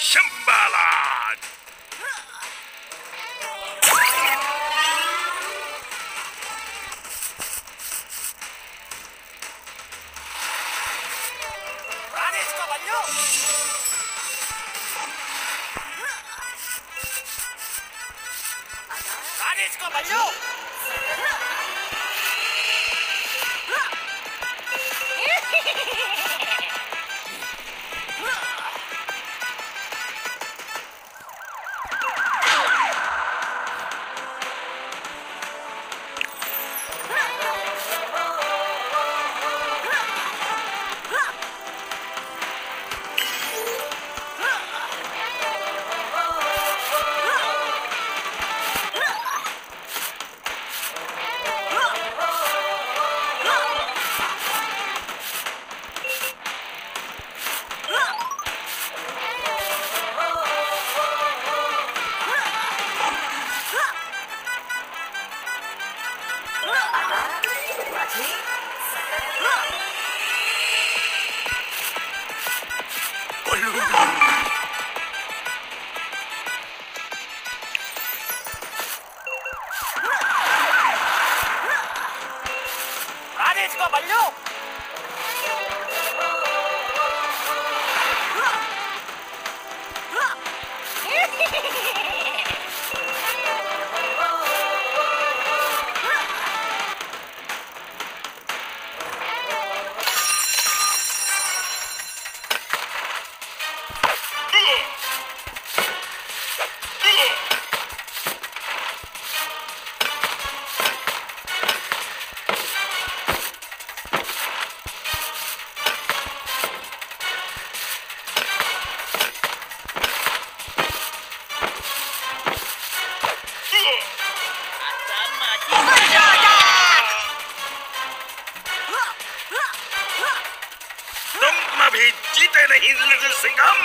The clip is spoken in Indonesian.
Shimbalan! Ranis Caballo! Ranis 네, 아래지가 말려! तुम अभी जीते नहीं लिटिल सिंघम